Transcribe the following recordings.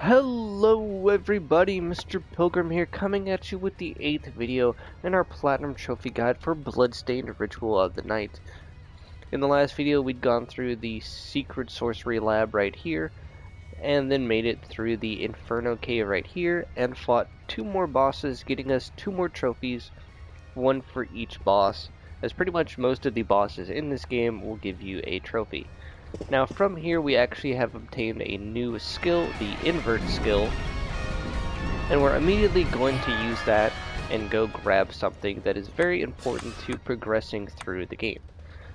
Hello everybody, Mr. Pilgrim here coming at you with the 8th video in our Platinum Trophy Guide for Bloodstained Ritual of the Night. In the last video we'd gone through the Secret Sorcery Lab right here, and then made it through the Inferno Cave right here, and fought two more bosses getting us two more trophies, one for each boss, as pretty much most of the bosses in this game will give you a trophy. Now from here we actually have obtained a new skill, the invert skill, and we're immediately going to use that and go grab something that is very important to progressing through the game.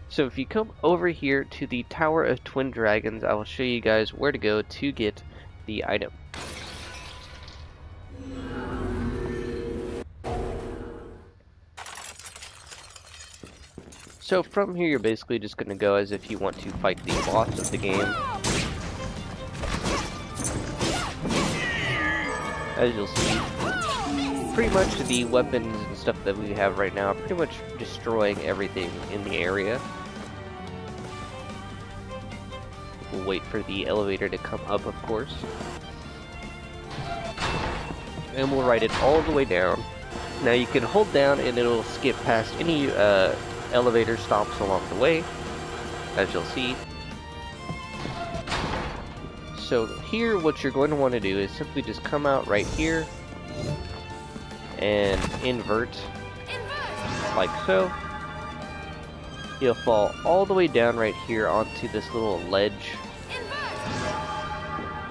So if you come over here to the Tower of Twin Dragons, I will show you guys where to go to get the item. So from here you're basically just going to go as if you want to fight the boss of the game. As you'll see, pretty much the weapons and stuff that we have right now are pretty much destroying everything in the area. We'll wait for the elevator to come up, of course. And we'll ride it all the way down. Now you can hold down and it'll skip past any uh, elevator stops along the way, as you'll see. So here, what you're going to want to do is simply just come out right here and invert, invert. like so. You'll fall all the way down right here onto this little ledge.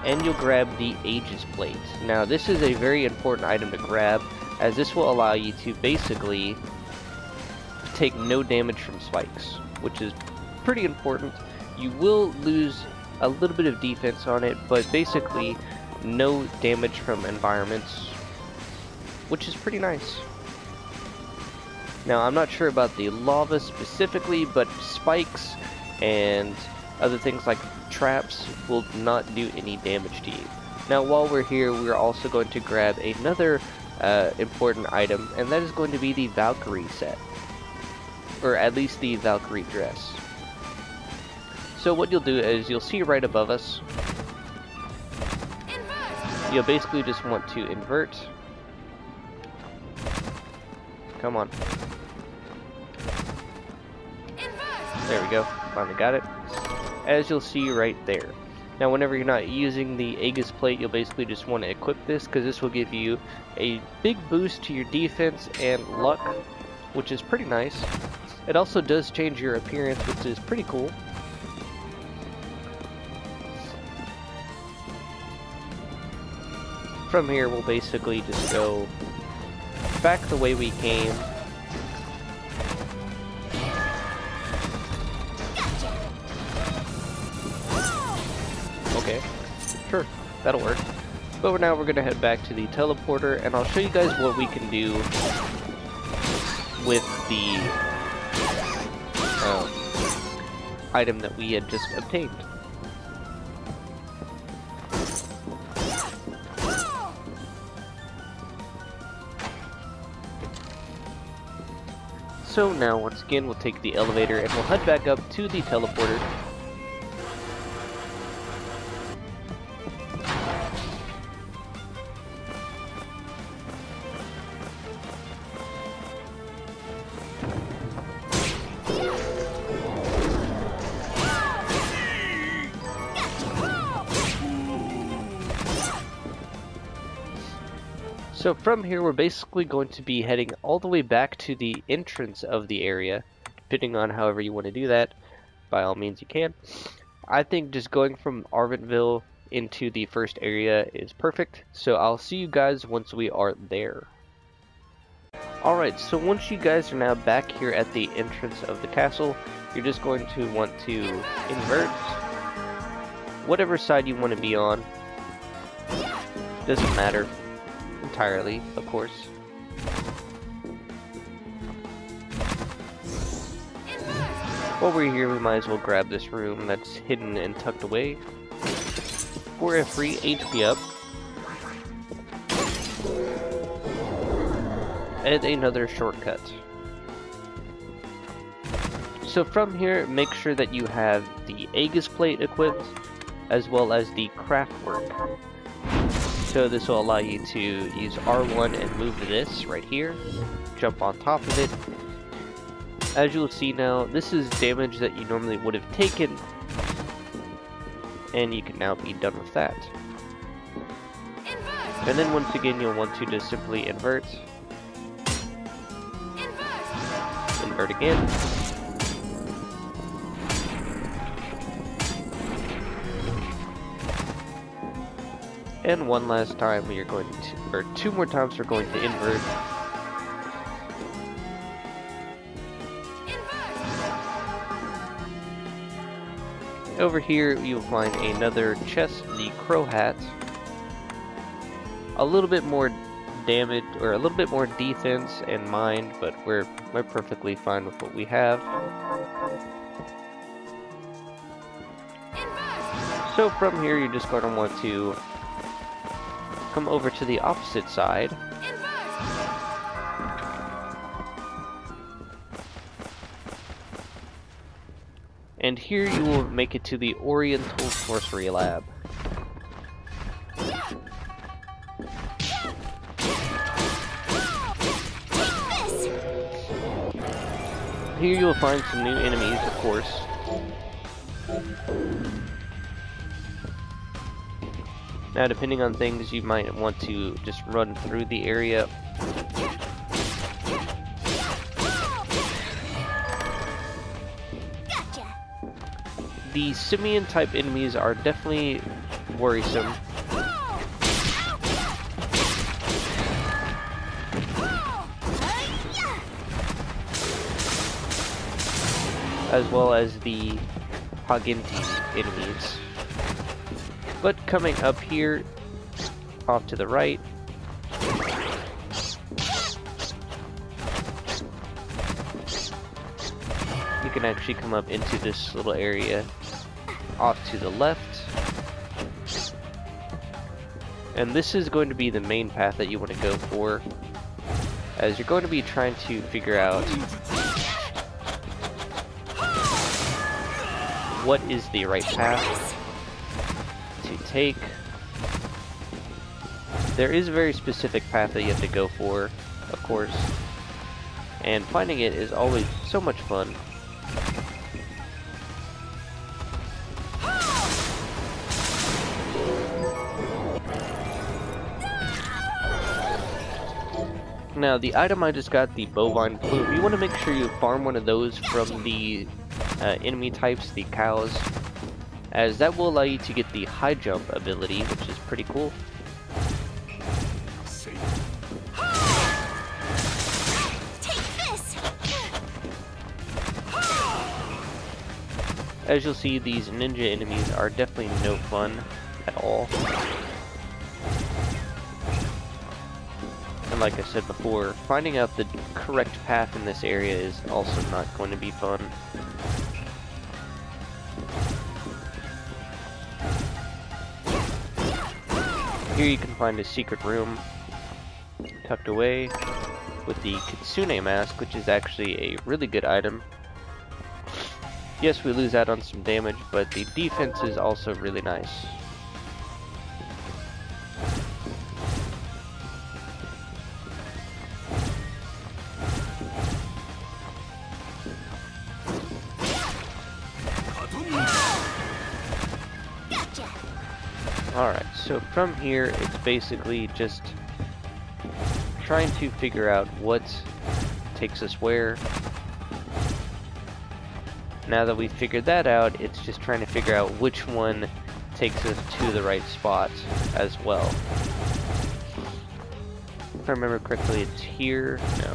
And you'll grab the Aegis Plate. Now this is a very important item to grab as this will allow you to basically take no damage from spikes, which is pretty important. You will lose a little bit of defense on it, but basically no damage from environments, which is pretty nice. Now, I'm not sure about the lava specifically, but spikes and other things like traps will not do any damage to you. Now, while we're here, we're also going to grab another uh, important item, and that is going to be the Valkyrie set or at least the Valkyrie dress. So what you'll do is you'll see right above us, invert. you'll basically just want to invert. Come on. Invert. There we go, finally got it. As you'll see right there. Now whenever you're not using the Aegis plate, you'll basically just want to equip this because this will give you a big boost to your defense and luck, which is pretty nice. It also does change your appearance, which is pretty cool. From here, we'll basically just go back the way we came. Okay, sure, that'll work. But now we're going to head back to the teleporter, and I'll show you guys what we can do with the item that we had just obtained. So now, once again, we'll take the elevator and we'll head back up to the teleporter So from here, we're basically going to be heading all the way back to the entrance of the area, depending on however you want to do that. By all means, you can. I think just going from Arvantville into the first area is perfect, so I'll see you guys once we are there. Alright, so once you guys are now back here at the entrance of the castle, you're just going to want to invert whatever side you want to be on. Doesn't matter entirely, of course. While we're here, we might as well grab this room that's hidden and tucked away for a free HP up. And another shortcut. So from here, make sure that you have the Aegis plate equipped, as well as the craft work. So this will allow you to use R1 and move this right here, jump on top of it. As you'll see now, this is damage that you normally would have taken, and you can now be done with that. And then once again, you'll want to just simply invert. Invert again. And one last time we are going to, or two more times we're going to invert. Over here you'll find another chest, the Crow Hat. A little bit more damage, or a little bit more defense and mind, but we're, we're perfectly fine with what we have. So from here you're just going to want to come over to the opposite side. And here you will make it to the Oriental Sorcery Lab. Here you will find some new enemies, of course. Now, depending on things, you might want to just run through the area. The simian type enemies are definitely worrisome. As well as the Haagenti enemies. But coming up here, off to the right, you can actually come up into this little area off to the left. And this is going to be the main path that you want to go for, as you're going to be trying to figure out what is the right path take. There is a very specific path that you have to go for, of course. And finding it is always so much fun. Now, the item I just got, the bovine plume, you want to make sure you farm one of those from the uh, enemy types, the cows as that will allow you to get the high jump ability, which is pretty cool. As you'll see, these ninja enemies are definitely no fun at all. And like I said before, finding out the correct path in this area is also not going to be fun. Here you can find a secret room tucked away with the Kitsune mask, which is actually a really good item. Yes, we lose out on some damage, but the defense is also really nice. From here, it's basically just trying to figure out what takes us where. Now that we've figured that out, it's just trying to figure out which one takes us to the right spot as well. If I remember correctly, it's here. No.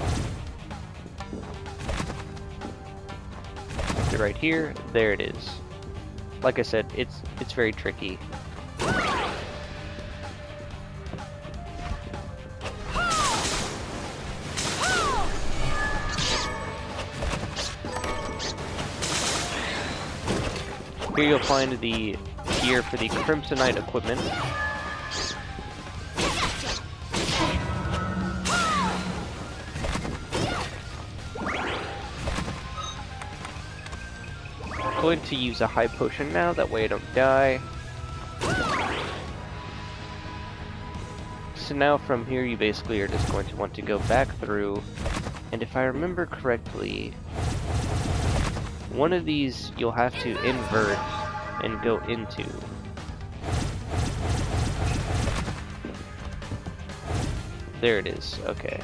right here. There it is. Like I said, it's it's very tricky. Here you'll find the gear for the Crimsonite equipment. Going to use a high potion now, that way I don't die. so now from here you basically are just going to want to go back through, and if I remember correctly, one of these you'll have to invert and go into. There it is, okay.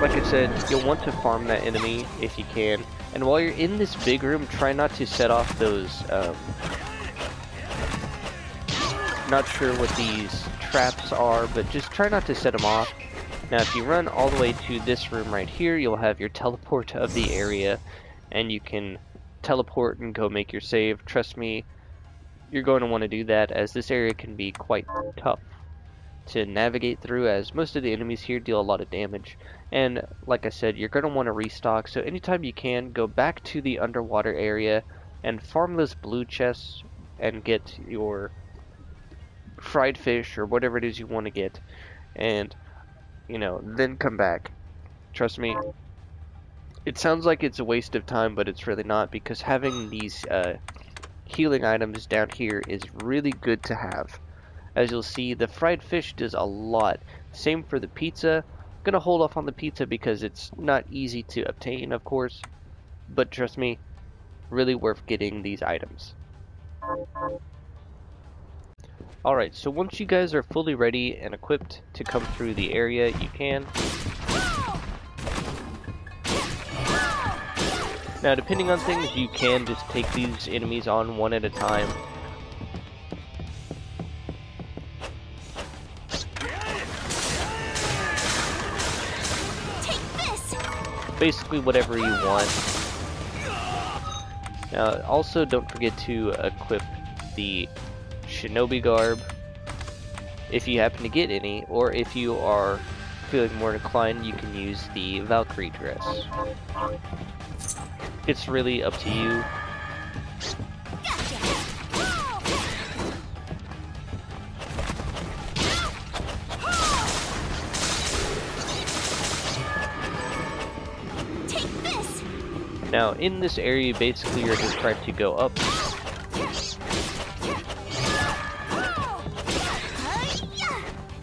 Like I said, you'll want to farm that enemy if you can. And while you're in this big room, try not to set off those, um, not sure what these traps are, but just try not to set them off. Now if you run all the way to this room right here, you'll have your teleport of the area, and you can teleport and go make your save. Trust me, you're going to want to do that as this area can be quite tough to navigate through as most of the enemies here deal a lot of damage. And like I said, you're going to want to restock, so anytime you can, go back to the underwater area and farm those blue chests and get your fried fish or whatever it is you want to get. And, you know, then come back. Trust me, it sounds like it's a waste of time, but it's really not because having these uh, healing items down here is really good to have. As you'll see, the fried fish does a lot. Same for the pizza. I'm gonna hold off on the pizza because it's not easy to obtain, of course. But trust me, really worth getting these items. Alright, so once you guys are fully ready and equipped to come through the area, you can. Now, depending on things, you can just take these enemies on one at a time. Basically whatever you want. Now, also don't forget to equip the Shinobi Garb if you happen to get any, or if you are feeling more inclined, you can use the Valkyrie dress. It's really up to you. Now, in this area, basically you're just trying to go up.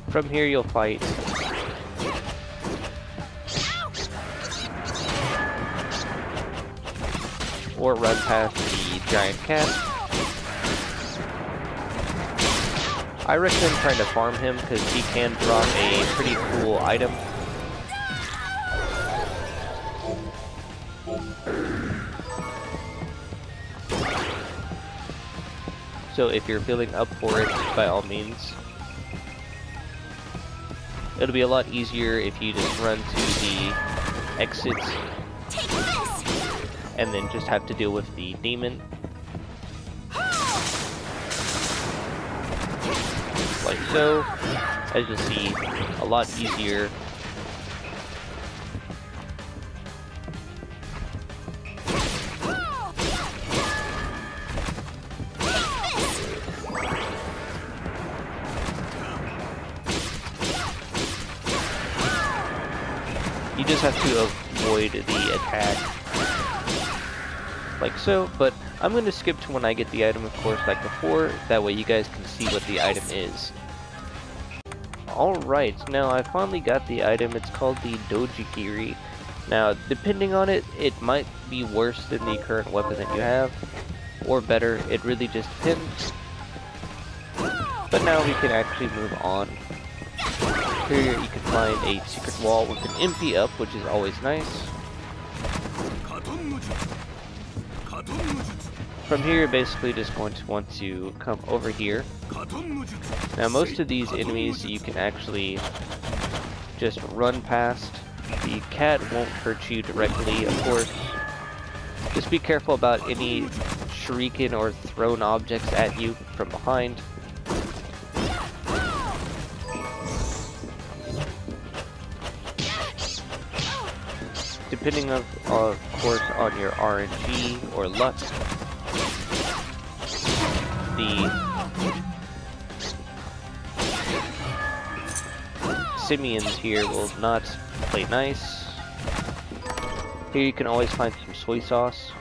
From here you'll fight. Or run past the giant cat. I recommend trying to farm him because he can drop a pretty cool item. So if you're feeling up for it, by all means. It'll be a lot easier if you just run to the exits and then just have to deal with the demon. Like so, as you'll see, a lot easier Like so, but I'm going to skip to when I get the item, of course, like before. That way you guys can see what the item is. Alright, now I finally got the item. It's called the Dojigiri. Now, depending on it, it might be worse than the current weapon that you have. Or better, it really just depends. But now we can actually move on here you can find a secret wall with an MP up, which is always nice. From here, you're basically just going to want to come over here. Now, most of these enemies you can actually just run past. The cat won't hurt you directly, of course. Just be careful about any shuriken or thrown objects at you from behind. Depending of, of course on your RNG or luck, the simians here will not play nice. Here you can always find some soy sauce.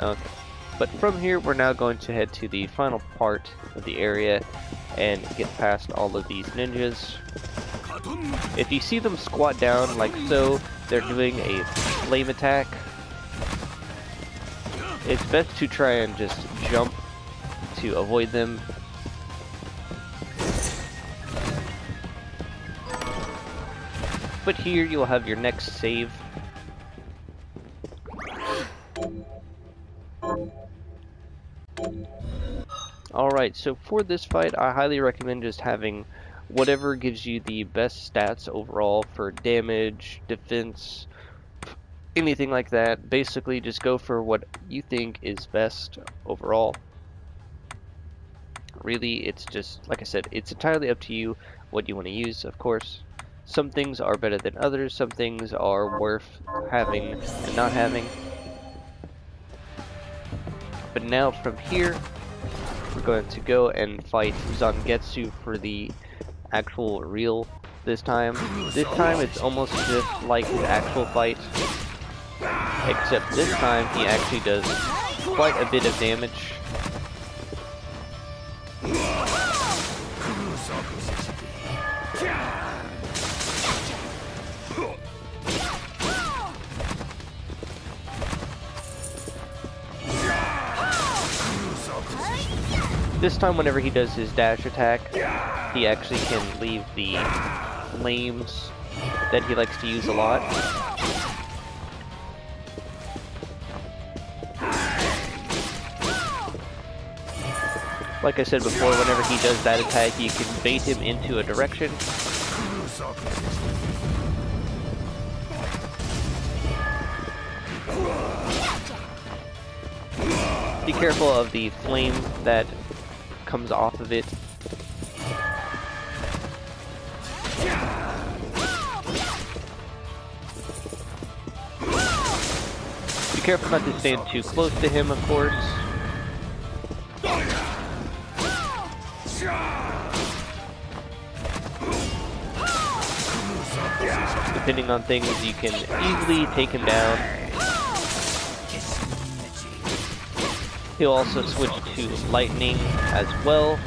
Okay. But from here, we're now going to head to the final part of the area and get past all of these ninjas. If you see them squat down like so, they're doing a flame attack. It's best to try and just jump to avoid them. But here you'll have your next save. Alright, so for this fight, I highly recommend just having whatever gives you the best stats overall for damage, defense, anything like that. Basically, just go for what you think is best overall. Really, it's just, like I said, it's entirely up to you what you want to use, of course. Some things are better than others, some things are worth having and not having. But now from here, we're going to go and fight Zangetsu for the actual real this time. This time it's almost just like his actual fight, except this time he actually does quite a bit of damage. This time whenever he does his dash attack, he actually can leave the flames that he likes to use a lot. Like I said before, whenever he does that attack, you can bait him into a direction. Be careful of the flame that comes off of it. Be careful not to stand too close to him, of course. Depending on things, you can easily take him down. He'll also switch to lightning as well.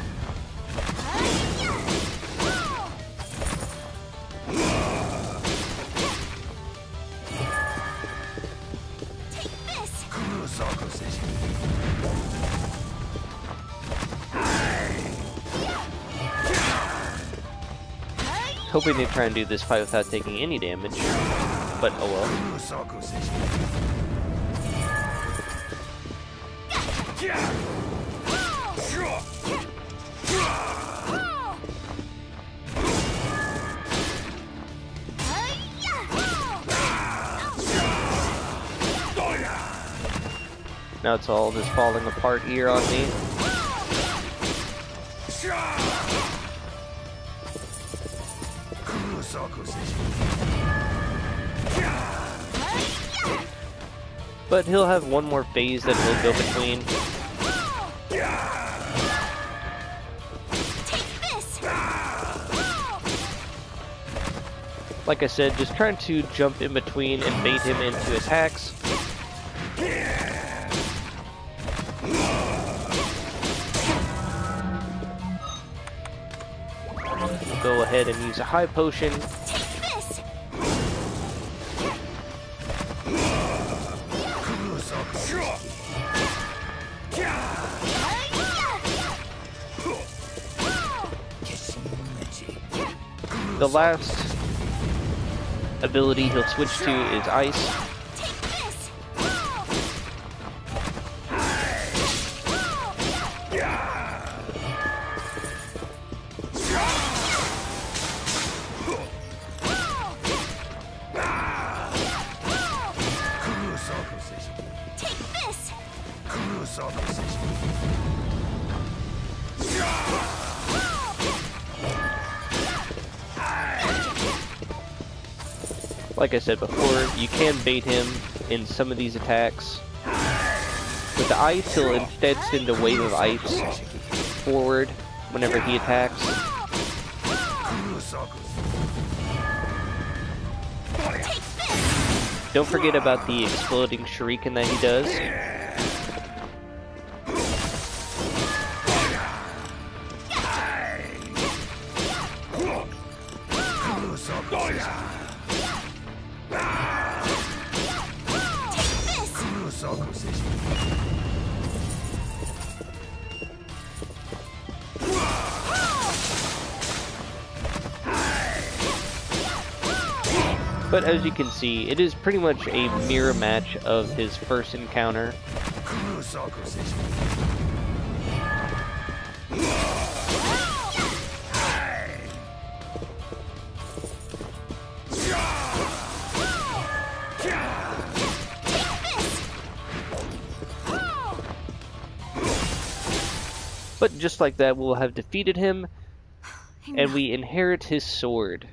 Hoping to try and do this fight without taking any damage, but oh well. Now it's all just falling apart here on me. But he'll have one more phase that he'll go between. Like I said, just trying to jump in between and bait him into attacks. Ahead and use a high potion. The last ability he'll switch to is Ice. Like I said before, you can bait him in some of these attacks. With the ice, he'll instead send a wave of ice forward whenever he attacks. Don't forget about the exploding shuriken that he does. As you can see, it is pretty much a mirror match of his first encounter. But just like that, we'll have defeated him, and we inherit his sword.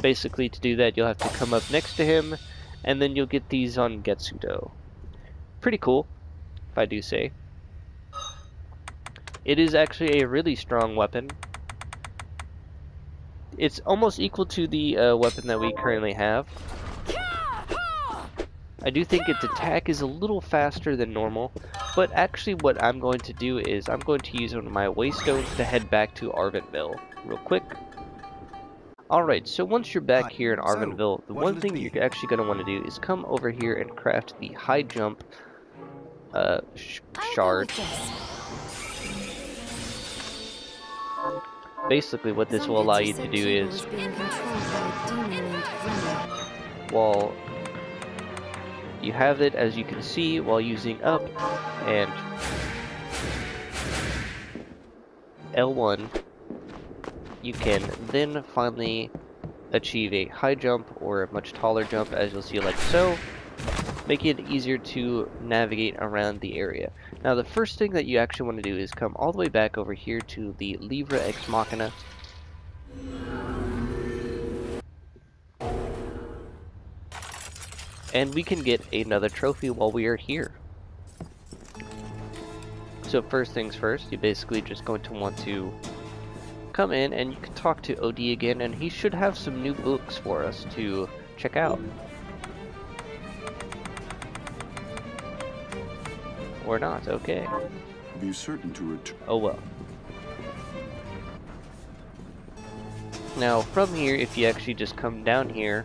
Basically, to do that, you'll have to come up next to him, and then you'll get the Zangetsuto. Pretty cool, if I do say. It is actually a really strong weapon. It's almost equal to the uh, weapon that we currently have. I do think its attack is a little faster than normal, but actually what I'm going to do is I'm going to use one of my waystones to head back to Arvantville real quick. Alright, so once you're back here in Arvantville, the one thing you're actually going to want to do is come over here and craft the high jump uh, sh shard. Basically what this will allow you to do is, while you have it as you can see while using up and L1 you can then finally achieve a high jump or a much taller jump as you'll see like so, making it easier to navigate around the area. Now the first thing that you actually want to do is come all the way back over here to the Livre Ex Machina. And we can get another trophy while we are here. So first things first, you're basically just going to want to come in and you can talk to OD again and he should have some new books for us to check out. Or not, okay. Be certain to return. Oh well. Now from here, if you actually just come down here,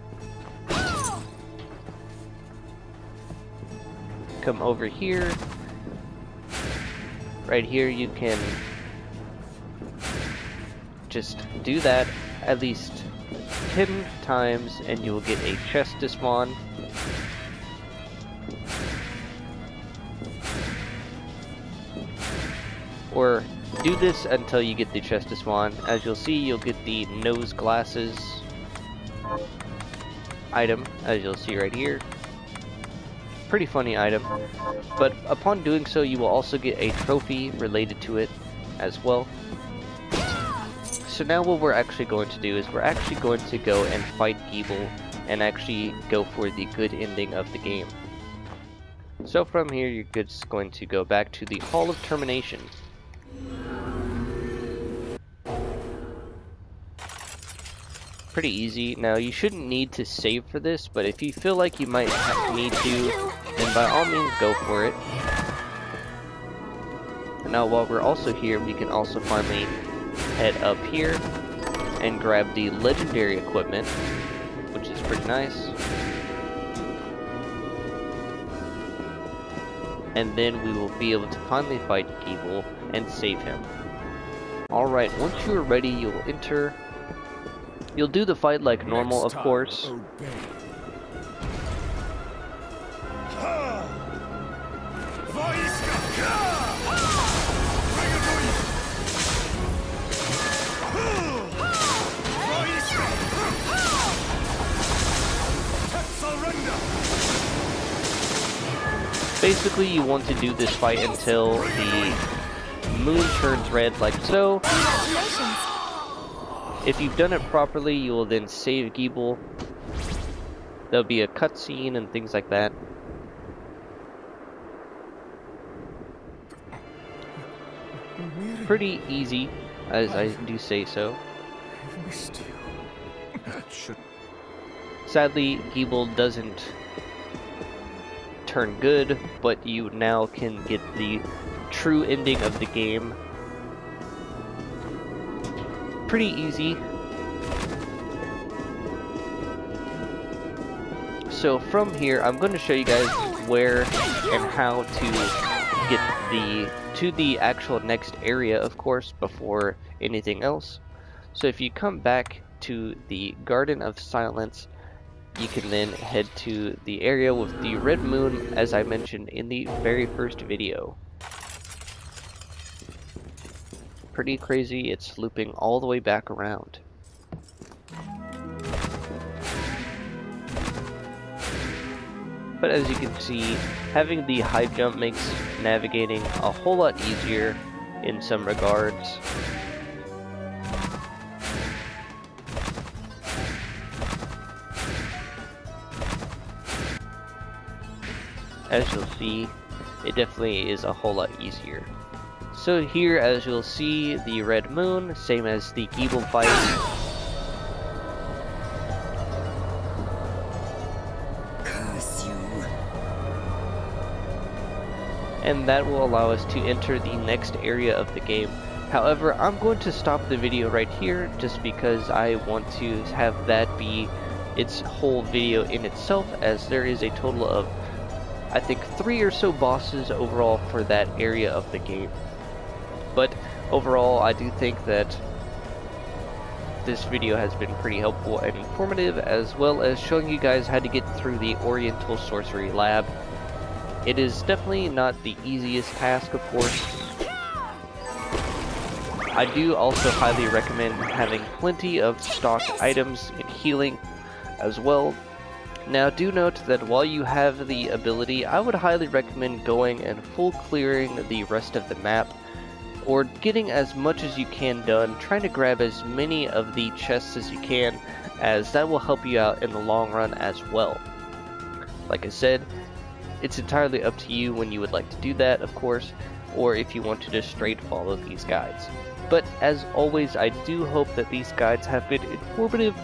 come over here, right here you can just do that at least 10 times and you will get a chest to spawn. Or do this until you get the chest to spawn. As you'll see, you'll get the nose glasses item, as you'll see right here. Pretty funny item. But upon doing so, you will also get a trophy related to it as well. So now what we're actually going to do is we're actually going to go and fight Gebel and actually go for the good ending of the game. So from here you're just going to go back to the Hall of Termination. Pretty easy. Now you shouldn't need to save for this, but if you feel like you might need to, then by all means go for it. And now while we're also here, we can also finally head up here and grab the legendary equipment, which is pretty nice. And then we will be able to finally fight Gebel and save him. Alright, once you are ready, you'll enter. You'll do the fight like normal, of course. Basically, you want to do this fight until the moon turns red like so. If you've done it properly, you will then save Gebel. There'll be a cutscene and things like that. Pretty easy, as I do say so. I missed you. That should. Sadly, Gebel doesn't turn good, but you now can get the true ending of the game. Pretty easy. So from here, I'm going to show you guys where and how to get the to the actual next area, of course, before anything else. So if you come back to the Garden of Silence, you can then head to the area with the red moon as I mentioned in the very first video. Pretty crazy, it's looping all the way back around. But as you can see, having the high jump makes navigating a whole lot easier in some regards. As you'll see, it definitely is a whole lot easier. So here, as you'll see, the red moon, same as the Gebel fight. Curse you. And that will allow us to enter the next area of the game. However, I'm going to stop the video right here just because I want to have that be its whole video in itself as there is a total of I think three or so bosses overall for that area of the game. But overall, I do think that this video has been pretty helpful and informative, as well as showing you guys how to get through the Oriental Sorcery Lab. It is definitely not the easiest task, of course. I do also highly recommend having plenty of stock items and healing as well, now do note that while you have the ability, I would highly recommend going and full clearing the rest of the map, or getting as much as you can done, trying to grab as many of the chests as you can, as that will help you out in the long run as well. Like I said, it's entirely up to you when you would like to do that, of course, or if you want to just straight follow these guides. But as always, I do hope that these guides have been informative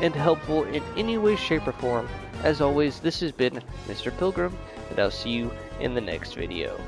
and helpful in any way, shape, or form. As always, this has been Mr. Pilgrim, and I'll see you in the next video.